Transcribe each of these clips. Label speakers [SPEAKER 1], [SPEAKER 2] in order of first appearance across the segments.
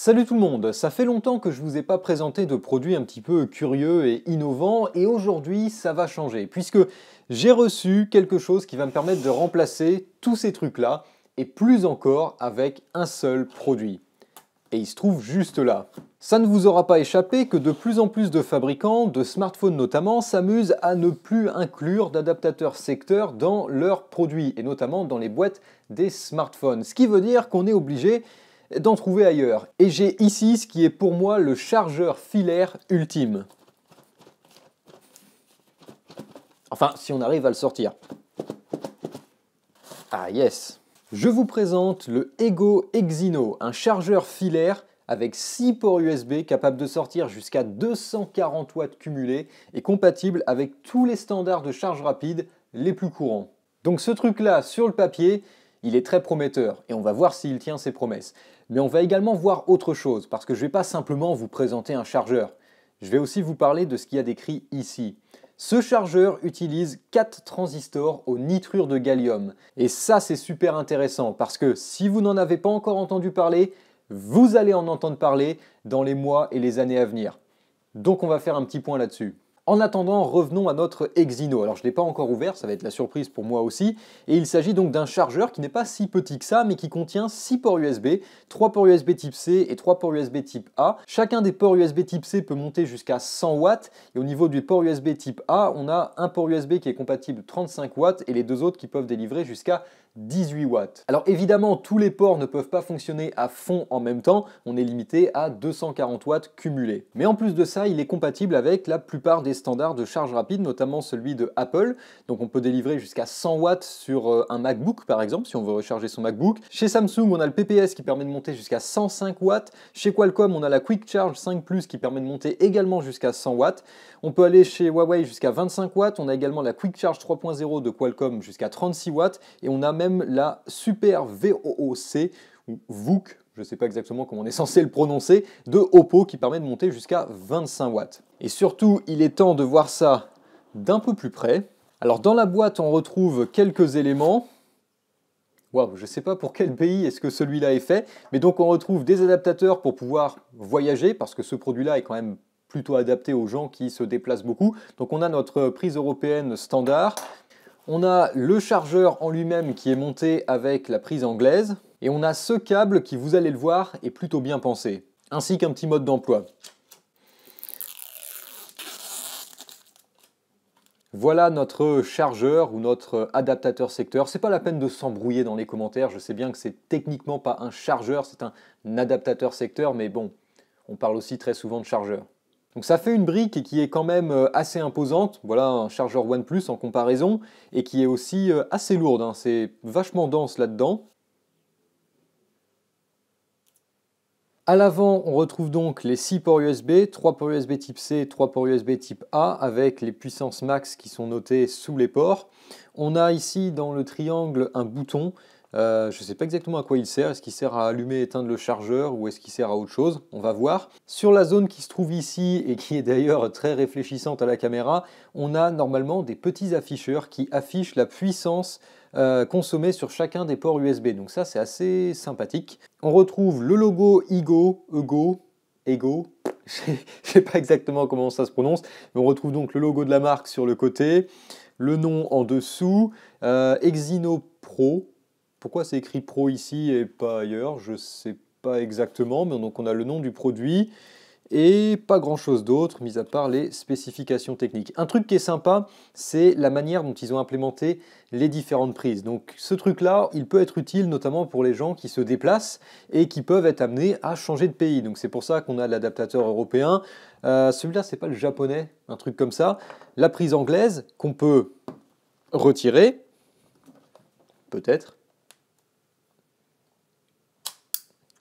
[SPEAKER 1] Salut tout le monde, ça fait longtemps que je vous ai pas présenté de produits un petit peu curieux et innovants et aujourd'hui ça va changer puisque j'ai reçu quelque chose qui va me permettre de remplacer tous ces trucs là et plus encore avec un seul produit. Et il se trouve juste là. Ça ne vous aura pas échappé que de plus en plus de fabricants, de smartphones notamment, s'amusent à ne plus inclure d'adaptateurs secteurs dans leurs produits, et notamment dans les boîtes des smartphones. Ce qui veut dire qu'on est obligé d'en trouver ailleurs. Et j'ai ici ce qui est pour moi le chargeur filaire ultime. Enfin, si on arrive à le sortir. Ah yes Je vous présente le Ego Exino, un chargeur filaire avec 6 ports USB capable de sortir jusqu'à 240 watts cumulés et compatible avec tous les standards de charge rapide les plus courants. Donc ce truc-là, sur le papier, il est très prometteur et on va voir s'il tient ses promesses. Mais on va également voir autre chose parce que je ne vais pas simplement vous présenter un chargeur. Je vais aussi vous parler de ce qu'il y a décrit ici. Ce chargeur utilise 4 transistors au nitrure de gallium. Et ça c'est super intéressant parce que si vous n'en avez pas encore entendu parler, vous allez en entendre parler dans les mois et les années à venir. Donc on va faire un petit point là-dessus. En attendant, revenons à notre Exino. Alors je ne l'ai pas encore ouvert, ça va être la surprise pour moi aussi. Et il s'agit donc d'un chargeur qui n'est pas si petit que ça, mais qui contient 6 ports USB, 3 ports USB type C et 3 ports USB type A. Chacun des ports USB type C peut monter jusqu'à 100 watts. Et au niveau du port USB type A, on a un port USB qui est compatible 35 watts et les deux autres qui peuvent délivrer jusqu'à 18 watts. Alors évidemment, tous les ports ne peuvent pas fonctionner à fond en même temps, on est limité à 240 watts cumulés. Mais en plus de ça, il est compatible avec la plupart des standards de charge rapide, notamment celui de Apple. Donc on peut délivrer jusqu'à 100 watts sur euh, un MacBook par exemple, si on veut recharger son MacBook. Chez Samsung, on a le PPS qui permet de monter jusqu'à 105 watts. Chez Qualcomm, on a la Quick Charge 5 Plus qui permet de monter également jusqu'à 100 watts. On peut aller chez Huawei jusqu'à 25 watts. On a également la Quick Charge 3.0 de Qualcomm jusqu'à 36 watts. Et on a même la Super VOOC ou VOOC, je ne sais pas exactement comment on est censé le prononcer, de Oppo qui permet de monter jusqu'à 25 watts. Et surtout, il est temps de voir ça d'un peu plus près. Alors dans la boîte, on retrouve quelques éléments. Waouh, je ne sais pas pour quel pays est-ce que celui-là est fait, mais donc on retrouve des adaptateurs pour pouvoir voyager, parce que ce produit-là est quand même plutôt adapté aux gens qui se déplacent beaucoup. Donc on a notre prise européenne standard, on a le chargeur en lui-même qui est monté avec la prise anglaise, et on a ce câble qui, vous allez le voir, est plutôt bien pensé, ainsi qu'un petit mode d'emploi. Voilà notre chargeur ou notre adaptateur secteur. C'est pas la peine de s'embrouiller dans les commentaires. Je sais bien que c'est techniquement pas un chargeur, c'est un adaptateur secteur, mais bon, on parle aussi très souvent de chargeur. Donc ça fait une brique qui est quand même euh, assez imposante, voilà un chargeur OnePlus en comparaison, et qui est aussi euh, assez lourde, hein. c'est vachement dense là-dedans. À l'avant, on retrouve donc les 6 ports USB, 3 ports USB type C, 3 ports USB type A, avec les puissances max qui sont notées sous les ports. On a ici dans le triangle un bouton euh, je ne sais pas exactement à quoi il sert. Est-ce qu'il sert à allumer et éteindre le chargeur ou est-ce qu'il sert à autre chose? On va voir. Sur la zone qui se trouve ici et qui est d'ailleurs très réfléchissante à la caméra, on a normalement des petits afficheurs qui affichent la puissance euh, consommée sur chacun des ports USB. Donc ça c'est assez sympathique. On retrouve le logo Ego, Ego, Ego, je ne sais pas exactement comment ça se prononce, on retrouve donc le logo de la marque sur le côté, le nom en dessous, euh, Exino Pro, pourquoi c'est écrit Pro ici et pas ailleurs Je ne sais pas exactement, mais donc on a le nom du produit et pas grand chose d'autre, mis à part les spécifications techniques. Un truc qui est sympa, c'est la manière dont ils ont implémenté les différentes prises. Donc ce truc-là, il peut être utile notamment pour les gens qui se déplacent et qui peuvent être amenés à changer de pays. Donc c'est pour ça qu'on a l'adaptateur européen. Euh, celui-là, c'est pas le japonais, un truc comme ça. La prise anglaise qu'on peut retirer, peut-être,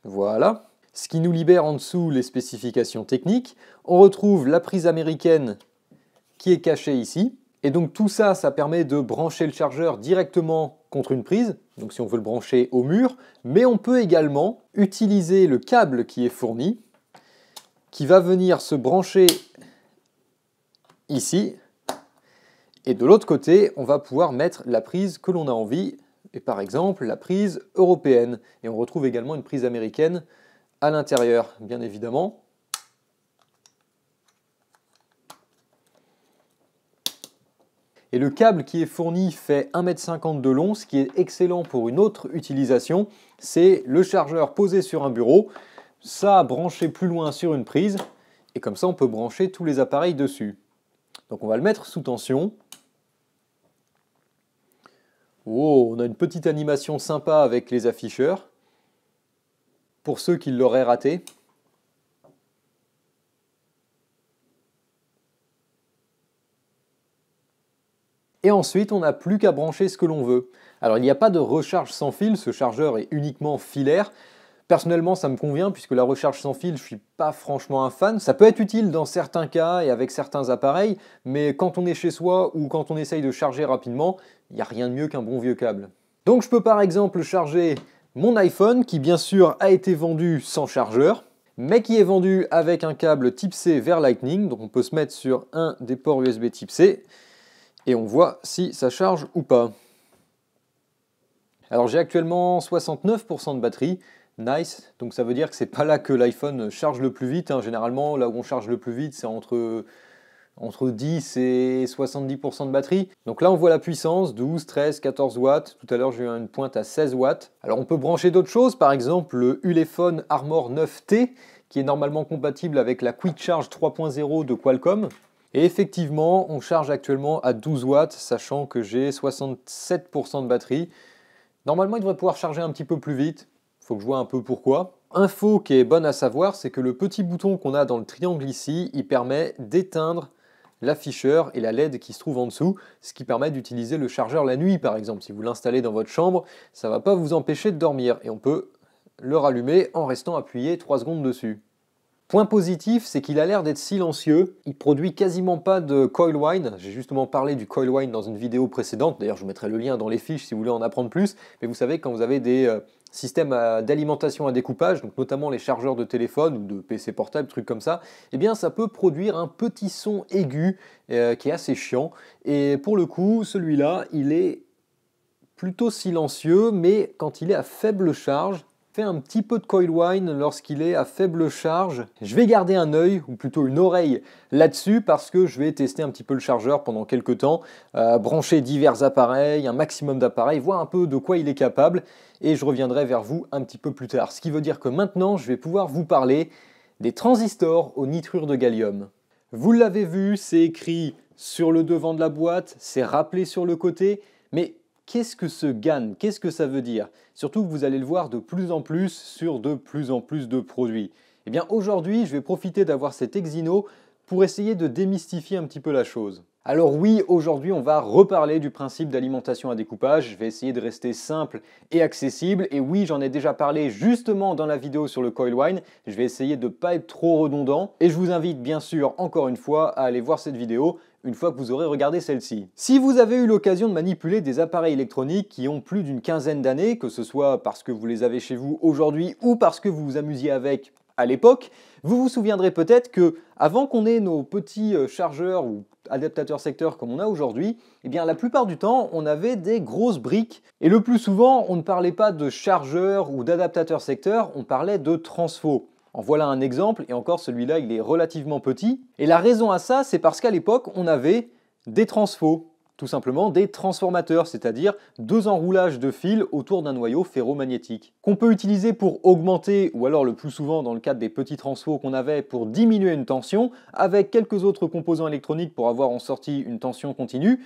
[SPEAKER 1] Voilà. Ce qui nous libère en dessous les spécifications techniques. On retrouve la prise américaine qui est cachée ici. Et donc tout ça, ça permet de brancher le chargeur directement contre une prise, donc si on veut le brancher au mur, mais on peut également utiliser le câble qui est fourni, qui va venir se brancher ici, et de l'autre côté, on va pouvoir mettre la prise que l'on a envie et par exemple la prise européenne. Et on retrouve également une prise américaine à l'intérieur, bien évidemment. Et le câble qui est fourni fait 1,50 m de long, ce qui est excellent pour une autre utilisation. C'est le chargeur posé sur un bureau, ça branché plus loin sur une prise, et comme ça on peut brancher tous les appareils dessus. Donc on va le mettre sous tension. Oh, on a une petite animation sympa avec les afficheurs. Pour ceux qui l'auraient raté. Et ensuite, on n'a plus qu'à brancher ce que l'on veut. Alors il n'y a pas de recharge sans fil, ce chargeur est uniquement filaire. Personnellement, ça me convient puisque la recharge sans fil, je suis pas franchement un fan. Ça peut être utile dans certains cas et avec certains appareils, mais quand on est chez soi ou quand on essaye de charger rapidement, il n'y a rien de mieux qu'un bon vieux câble. Donc je peux par exemple charger mon iPhone qui bien sûr a été vendu sans chargeur, mais qui est vendu avec un câble type C vers Lightning. Donc on peut se mettre sur un des ports USB type C et on voit si ça charge ou pas. Alors j'ai actuellement 69% de batterie, nice, donc ça veut dire que c'est pas là que l'iPhone charge le plus vite, hein. généralement là où on charge le plus vite c'est entre, entre 10 et 70% de batterie. Donc là on voit la puissance, 12, 13, 14 watts, tout à l'heure j'ai eu une pointe à 16 watts. Alors on peut brancher d'autres choses, par exemple le Ulefone Armor 9T qui est normalement compatible avec la Quick Charge 3.0 de Qualcomm. Et effectivement, on charge actuellement à 12 watts, sachant que j'ai 67% de batterie. Normalement, il devrait pouvoir charger un petit peu plus vite. Faut que je vois un peu pourquoi. Info qui est bonne à savoir, c'est que le petit bouton qu'on a dans le triangle ici, il permet d'éteindre l'afficheur et la LED qui se trouve en dessous, ce qui permet d'utiliser le chargeur la nuit par exemple. Si vous l'installez dans votre chambre, ça ne va pas vous empêcher de dormir et on peut le rallumer en restant appuyé 3 secondes dessus. Point positif, c'est qu'il a l'air d'être silencieux. Il produit quasiment pas de coil wine. J'ai justement parlé du coil wine dans une vidéo précédente. D'ailleurs, je vous mettrai le lien dans les fiches si vous voulez en apprendre plus. Mais vous savez, quand vous avez des euh, systèmes d'alimentation à découpage, donc notamment les chargeurs de téléphone ou de PC portable, trucs comme ça, eh bien, ça peut produire un petit son aigu euh, qui est assez chiant. Et pour le coup, celui-là, il est plutôt silencieux, mais quand il est à faible charge, un petit peu de coil wine lorsqu'il est à faible charge. Je vais garder un œil, ou plutôt une oreille, là-dessus parce que je vais tester un petit peu le chargeur pendant quelques temps, euh, brancher divers appareils, un maximum d'appareils, voir un peu de quoi il est capable, et je reviendrai vers vous un petit peu plus tard. Ce qui veut dire que maintenant, je vais pouvoir vous parler des transistors au nitrure de gallium. Vous l'avez vu, c'est écrit sur le devant de la boîte, c'est rappelé sur le côté, Qu'est-ce que ce GAN? Qu'est-ce que ça veut dire? Surtout que vous allez le voir de plus en plus sur de plus en plus de produits. Eh bien aujourd'hui, je vais profiter d'avoir cet Exino pour essayer de démystifier un petit peu la chose. Alors oui, aujourd'hui on va reparler du principe d'alimentation à découpage, je vais essayer de rester simple et accessible, et oui j'en ai déjà parlé justement dans la vidéo sur le coil wine, je vais essayer de ne pas être trop redondant, et je vous invite bien sûr encore une fois à aller voir cette vidéo, une fois que vous aurez regardé celle-ci. Si vous avez eu l'occasion de manipuler des appareils électroniques qui ont plus d'une quinzaine d'années, que ce soit parce que vous les avez chez vous aujourd'hui ou parce que vous vous amusiez avec à l'époque, vous vous souviendrez peut-être que avant qu'on ait nos petits euh, chargeurs ou adaptateurs secteurs comme on a aujourd'hui, eh bien la plupart du temps, on avait des grosses briques et le plus souvent, on ne parlait pas de chargeurs ou d'adaptateurs secteurs, on parlait de transfo. En voilà un exemple, et encore celui-là, il est relativement petit. Et la raison à ça, c'est parce qu'à l'époque, on avait des transfos, tout simplement des transformateurs, c'est-à-dire deux enroulages de fils autour d'un noyau ferromagnétique, qu'on peut utiliser pour augmenter, ou alors le plus souvent dans le cadre des petits transfos qu'on avait pour diminuer une tension, avec quelques autres composants électroniques pour avoir en sortie une tension continue,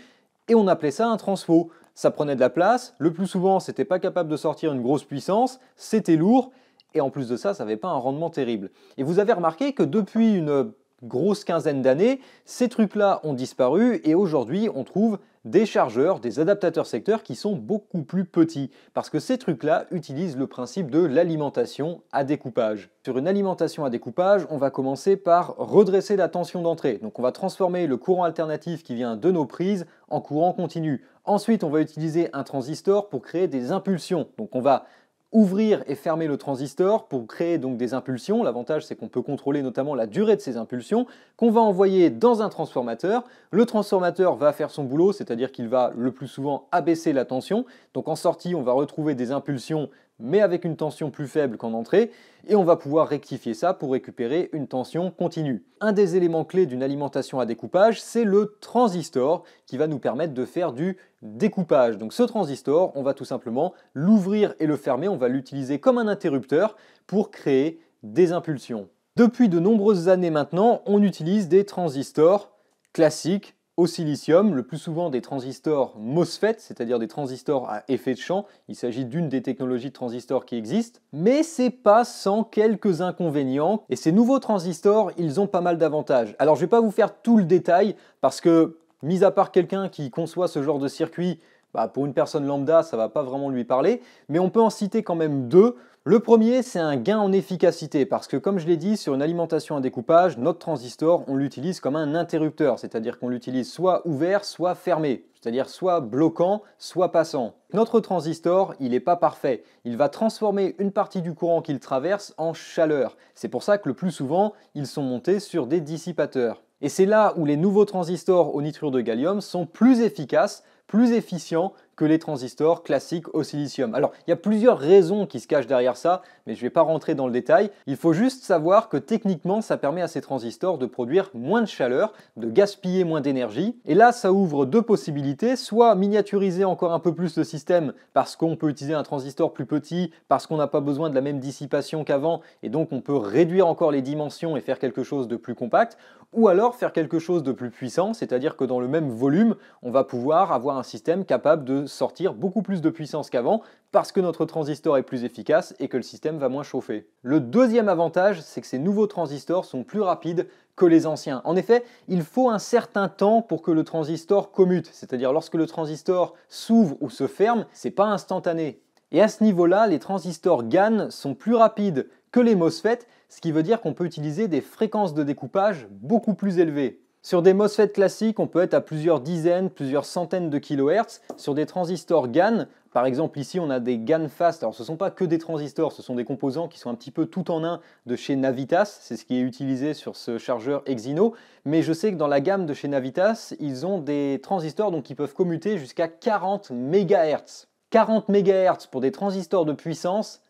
[SPEAKER 1] et on appelait ça un transfo. Ça prenait de la place, le plus souvent c'était pas capable de sortir une grosse puissance, c'était lourd, et en plus de ça, ça n'avait pas un rendement terrible. Et vous avez remarqué que depuis une grosse quinzaine d'années, ces trucs-là ont disparu et aujourd'hui on trouve des chargeurs, des adaptateurs secteurs qui sont beaucoup plus petits parce que ces trucs-là utilisent le principe de l'alimentation à découpage. Sur une alimentation à découpage, on va commencer par redresser la tension d'entrée. Donc on va transformer le courant alternatif qui vient de nos prises en courant continu. Ensuite, on va utiliser un transistor pour créer des impulsions. Donc on va ouvrir et fermer le transistor pour créer donc des impulsions. L'avantage c'est qu'on peut contrôler notamment la durée de ces impulsions qu'on va envoyer dans un transformateur. Le transformateur va faire son boulot, c'est-à-dire qu'il va le plus souvent abaisser la tension. Donc en sortie, on va retrouver des impulsions mais avec une tension plus faible qu'en entrée, et on va pouvoir rectifier ça pour récupérer une tension continue. Un des éléments clés d'une alimentation à découpage, c'est le transistor qui va nous permettre de faire du découpage. Donc ce transistor, on va tout simplement l'ouvrir et le fermer, on va l'utiliser comme un interrupteur pour créer des impulsions. Depuis de nombreuses années maintenant, on utilise des transistors classiques au silicium, le plus souvent des transistors MOSFET, c'est-à-dire des transistors à effet de champ. Il s'agit d'une des technologies de transistors qui existent, mais c'est pas sans quelques inconvénients. Et ces nouveaux transistors, ils ont pas mal d'avantages. Alors je vais pas vous faire tout le détail parce que, mis à part quelqu'un qui conçoit ce genre de circuit, bah, pour une personne lambda, ça va pas vraiment lui parler, mais on peut en citer quand même deux. Le premier, c'est un gain en efficacité, parce que comme je l'ai dit, sur une alimentation à découpage, notre transistor, on l'utilise comme un interrupteur, c'est-à-dire qu'on l'utilise soit ouvert, soit fermé, c'est-à-dire soit bloquant, soit passant. Notre transistor, il n'est pas parfait. Il va transformer une partie du courant qu'il traverse en chaleur. C'est pour ça que le plus souvent, ils sont montés sur des dissipateurs. Et c'est là où les nouveaux transistors au nitrure de gallium sont plus efficaces, plus efficients que les transistors classiques au silicium. Alors, il y a plusieurs raisons qui se cachent derrière ça, mais je ne vais pas rentrer dans le détail. Il faut juste savoir que techniquement, ça permet à ces transistors de produire moins de chaleur, de gaspiller moins d'énergie. Et là, ça ouvre deux possibilités, soit miniaturiser encore un peu plus le système parce qu'on peut utiliser un transistor plus petit, parce qu'on n'a pas besoin de la même dissipation qu'avant, et donc on peut réduire encore les dimensions et faire quelque chose de plus compact, ou alors faire quelque chose de plus puissant, c'est-à-dire que dans le même volume, on va pouvoir avoir un système capable de sortir beaucoup plus de puissance qu'avant parce que notre transistor est plus efficace et que le système va moins chauffer. Le deuxième avantage, c'est que ces nouveaux transistors sont plus rapides que les anciens. En effet, il faut un certain temps pour que le transistor commute, c'est-à-dire lorsque le transistor s'ouvre ou se ferme, c'est pas instantané. Et à ce niveau-là, les transistors GAN sont plus rapides que les MOSFET, ce qui veut dire qu'on peut utiliser des fréquences de découpage beaucoup plus élevées. Sur des MOSFET classiques, on peut être à plusieurs dizaines, plusieurs centaines de kilohertz. Sur des transistors GAN, par exemple ici on a des GAN Fast, alors ce ne sont pas que des transistors, ce sont des composants qui sont un petit peu tout en un de chez Navitas, c'est ce qui est utilisé sur ce chargeur Exino, mais je sais que dans la gamme de chez Navitas, ils ont des transistors donc, qui peuvent commuter jusqu'à 40 MHz. 40 MHz pour des transistors de puissance,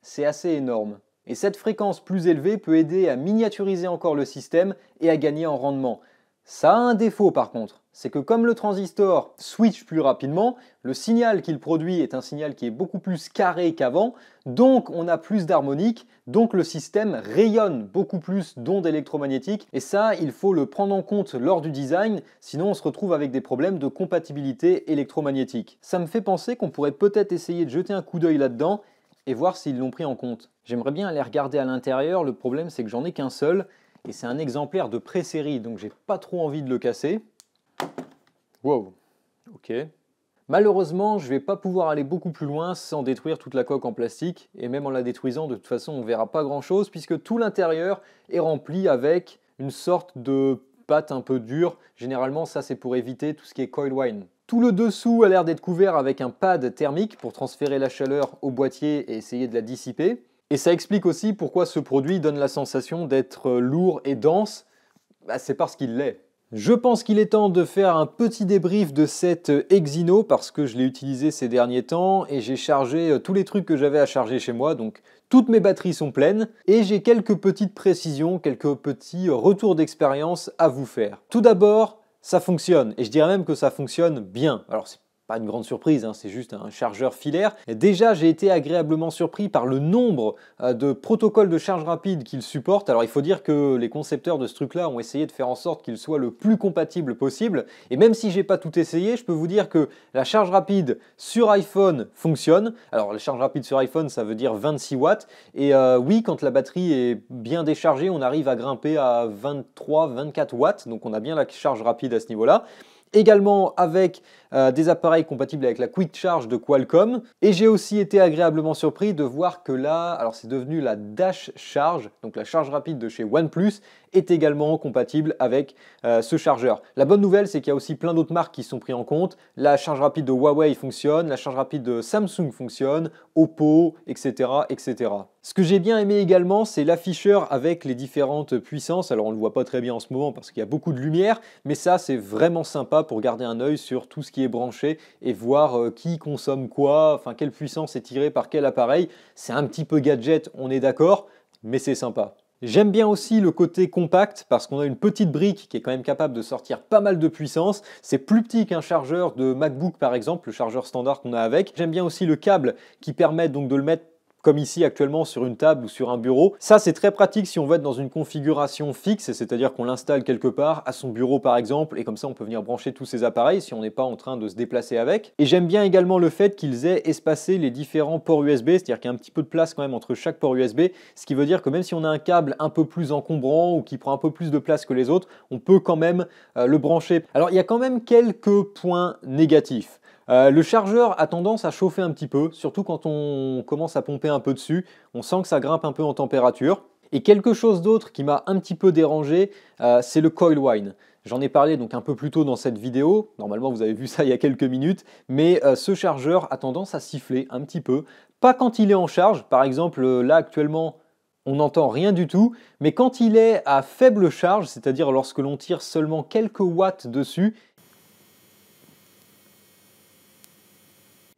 [SPEAKER 1] c'est assez énorme. Et cette fréquence plus élevée peut aider à miniaturiser encore le système et à gagner en rendement. Ça a un défaut par contre, c'est que comme le transistor switch plus rapidement, le signal qu'il produit est un signal qui est beaucoup plus carré qu'avant, donc on a plus d'harmonique, donc le système rayonne beaucoup plus d'ondes électromagnétiques, et ça il faut le prendre en compte lors du design, sinon on se retrouve avec des problèmes de compatibilité électromagnétique. Ça me fait penser qu'on pourrait peut-être essayer de jeter un coup d'œil là-dedans et voir s'ils l'ont pris en compte. J'aimerais bien aller regarder à l'intérieur, le problème c'est que j'en ai qu'un seul, et c'est un exemplaire de pré-série, donc j'ai pas trop envie de le casser. Wow, ok. Malheureusement, je vais pas pouvoir aller beaucoup plus loin sans détruire toute la coque en plastique, et même en la détruisant, de toute façon, on verra pas grand chose, puisque tout l'intérieur est rempli avec une sorte de pâte un peu dure. Généralement, ça c'est pour éviter tout ce qui est coil wine. Tout le dessous a l'air d'être couvert avec un pad thermique pour transférer la chaleur au boîtier et essayer de la dissiper. Et ça explique aussi pourquoi ce produit donne la sensation d'être lourd et dense. Bah, c'est parce qu'il l'est. Je pense qu'il est temps de faire un petit débrief de cette Exino parce que je l'ai utilisé ces derniers temps et j'ai chargé euh, tous les trucs que j'avais à charger chez moi, donc toutes mes batteries sont pleines et j'ai quelques petites précisions, quelques petits retours d'expérience à vous faire. Tout d'abord, ça fonctionne et je dirais même que ça fonctionne bien. Alors c'est pas une grande surprise, hein, c'est juste un chargeur filaire. déjà, j'ai été agréablement surpris par le nombre euh, de protocoles de charge rapide qu'il supporte. Alors, il faut dire que les concepteurs de ce truc-là ont essayé de faire en sorte qu'il soit le plus compatible possible. Et même si j'ai pas tout essayé, je peux vous dire que la charge rapide sur iPhone fonctionne. Alors, la charge rapide sur iPhone, ça veut dire 26 watts. Et euh, oui, quand la batterie est bien déchargée, on arrive à grimper à 23-24 watts. Donc, on a bien la charge rapide à ce niveau-là également avec euh, des appareils compatibles avec la Quick Charge de Qualcomm. Et j'ai aussi été agréablement surpris de voir que là, alors c'est devenu la Dash Charge, donc la charge rapide de chez OnePlus, est également compatible avec euh, ce chargeur. La bonne nouvelle, c'est qu'il y a aussi plein d'autres marques qui sont prises en compte. La charge rapide de Huawei fonctionne, la charge rapide de Samsung fonctionne, Oppo, etc. etc. Ce que j'ai bien aimé également, c'est l'afficheur avec les différentes puissances. Alors on ne le voit pas très bien en ce moment parce qu'il y a beaucoup de lumière, mais ça c'est vraiment sympa pour garder un œil sur tout ce qui est branché et voir euh, qui consomme quoi, enfin quelle puissance est tirée par quel appareil. C'est un petit peu gadget, on est d'accord, mais c'est sympa. J'aime bien aussi le côté compact parce qu'on a une petite brique qui est quand même capable de sortir pas mal de puissance. C'est plus petit qu'un chargeur de MacBook par exemple, le chargeur standard qu'on a avec. J'aime bien aussi le câble qui permet donc de le mettre comme ici actuellement sur une table ou sur un bureau. Ça c'est très pratique si on veut être dans une configuration fixe, c'est-à-dire qu'on l'installe quelque part, à son bureau par exemple, et comme ça on peut venir brancher tous ces appareils si on n'est pas en train de se déplacer avec. Et j'aime bien également le fait qu'ils aient espacé les différents ports USB, c'est-à-dire qu'il y a un petit peu de place quand même entre chaque port USB, ce qui veut dire que même si on a un câble un peu plus encombrant ou qui prend un peu plus de place que les autres, on peut quand même euh, le brancher. Alors il y a quand même quelques points négatifs. Euh, le chargeur a tendance à chauffer un petit peu, surtout quand on commence à pomper un peu dessus. On sent que ça grimpe un peu en température. Et quelque chose d'autre qui m'a un petit peu dérangé, euh, c'est le coil wine. J'en ai parlé donc un peu plus tôt dans cette vidéo. Normalement, vous avez vu ça il y a quelques minutes. Mais euh, ce chargeur a tendance à siffler un petit peu. Pas quand il est en charge. Par exemple, là actuellement, on n'entend rien du tout. Mais quand il est à faible charge, c'est-à-dire lorsque l'on tire seulement quelques watts dessus,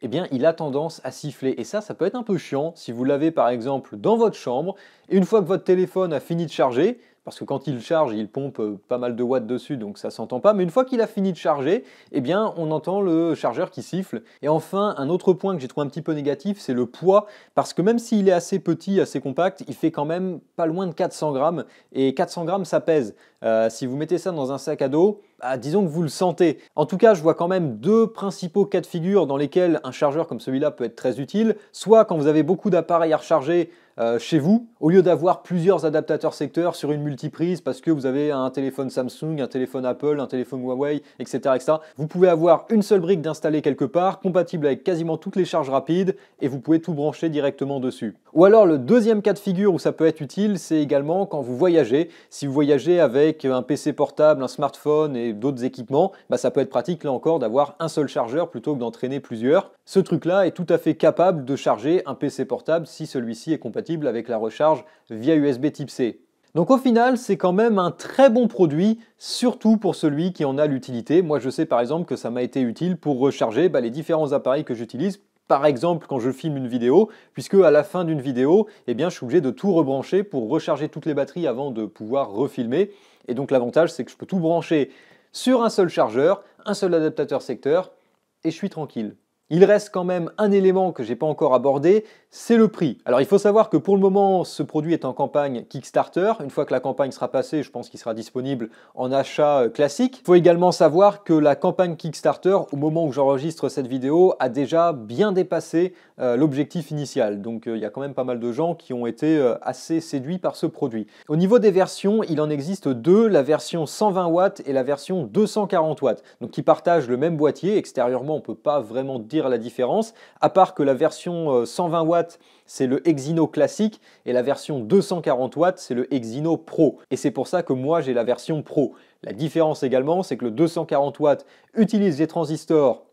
[SPEAKER 1] eh bien, il a tendance à siffler. Et ça, ça peut être un peu chiant si vous l'avez par exemple dans votre chambre, et une fois que votre téléphone a fini de charger, parce que quand il charge, il pompe euh, pas mal de watts dessus, donc ça s'entend pas. Mais une fois qu'il a fini de charger, eh bien, on entend le chargeur qui siffle. Et enfin, un autre point que j'ai trouvé un petit peu négatif, c'est le poids, parce que même s'il est assez petit, assez compact, il fait quand même pas loin de 400 grammes. Et 400 grammes, ça pèse. Euh, si vous mettez ça dans un sac à dos, bah, disons que vous le sentez. En tout cas, je vois quand même deux principaux cas de figure dans lesquels un chargeur comme celui-là peut être très utile. Soit quand vous avez beaucoup d'appareils à recharger, euh, chez vous, au lieu d'avoir plusieurs adaptateurs secteurs sur une multiprise parce que vous avez un téléphone Samsung, un téléphone Apple, un téléphone Huawei, etc. etc. vous pouvez avoir une seule brique d'installer quelque part, compatible avec quasiment toutes les charges rapides, et vous pouvez tout brancher directement dessus. Ou alors le deuxième cas de figure où ça peut être utile, c'est également quand vous voyagez. Si vous voyagez avec un PC portable, un smartphone et d'autres équipements, bah, ça peut être pratique là encore d'avoir un seul chargeur plutôt que d'entraîner plusieurs. Ce truc-là est tout à fait capable de charger un PC portable si celui-ci est compatible avec la recharge via USB type C. Donc au final, c'est quand même un très bon produit, surtout pour celui qui en a l'utilité. Moi, je sais par exemple que ça m'a été utile pour recharger bah, les différents appareils que j'utilise. Par exemple, quand je filme une vidéo, puisque à la fin d'une vidéo, eh bien, je suis obligé de tout rebrancher pour recharger toutes les batteries avant de pouvoir refilmer. Et donc l'avantage, c'est que je peux tout brancher sur un seul chargeur, un seul adaptateur secteur, et je suis tranquille. Il reste quand même un élément que j'ai pas encore abordé, c'est le prix. Alors il faut savoir que pour le moment, ce produit est en campagne Kickstarter. Une fois que la campagne sera passée, je pense qu'il sera disponible en achat euh, classique. Il faut également savoir que la campagne Kickstarter, au moment où j'enregistre cette vidéo, a déjà bien dépassé euh, l'objectif initial. Donc euh, il y a quand même pas mal de gens qui ont été assez séduits par ce produit. Au niveau des versions, il en existe deux, la version 120 watts et la version 240 watts. Donc qui partagent le même boîtier. Extérieurement, on peut pas vraiment dire la différence, à part que la version 120 euh, c'est le Exynos classique, et la version 240 watts, c'est le Exynos Pro. Et c'est pour ça que moi, j'ai la version Pro. La différence également, c'est que le 240 watts utilise des transistors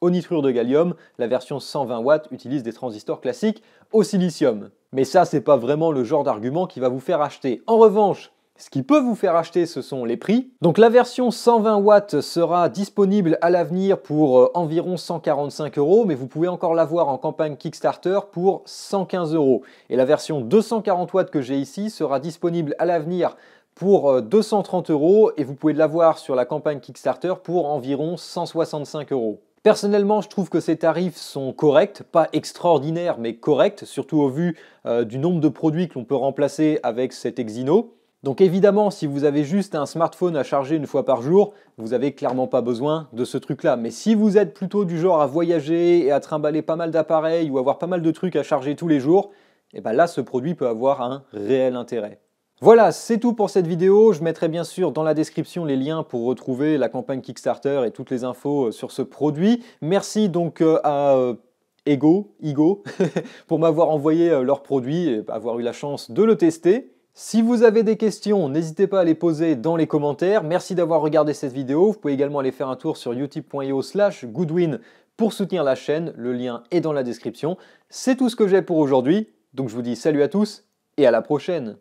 [SPEAKER 1] au nitrure de gallium, la version 120 watts utilise des transistors classiques au silicium. Mais ça, c'est pas vraiment le genre d'argument qui va vous faire acheter. En revanche, ce qui peut vous faire acheter, ce sont les prix. Donc la version 120 watts sera disponible à l'avenir pour euh, environ 145 euros, mais vous pouvez encore l'avoir en campagne Kickstarter pour 115 euros. Et la version 240 watts que j'ai ici sera disponible à l'avenir pour 230 euh, euros et vous pouvez l'avoir sur la campagne Kickstarter pour environ 165 euros. Personnellement, je trouve que ces tarifs sont corrects, pas extraordinaires, mais corrects, surtout au vu euh, du nombre de produits que l'on peut remplacer avec cet Exynos. Donc évidemment, si vous avez juste un smartphone à charger une fois par jour, vous n'avez clairement pas besoin de ce truc-là. Mais si vous êtes plutôt du genre à voyager et à trimballer pas mal d'appareils ou avoir pas mal de trucs à charger tous les jours, et eh bien là, ce produit peut avoir un réel intérêt. Voilà, c'est tout pour cette vidéo. Je mettrai bien sûr dans la description les liens pour retrouver la campagne Kickstarter et toutes les infos euh, sur ce produit. Merci donc euh, à euh, Ego, Igo, pour m'avoir envoyé leur produit et avoir eu la chance de le tester. Si vous avez des questions, n'hésitez pas à les poser dans les commentaires. Merci d'avoir regardé cette vidéo. Vous pouvez également aller faire un tour sur utip.io slash goodwin pour soutenir la chaîne. Le lien est dans la description. C'est tout ce que j'ai pour aujourd'hui. Donc je vous dis salut à tous et à la prochaine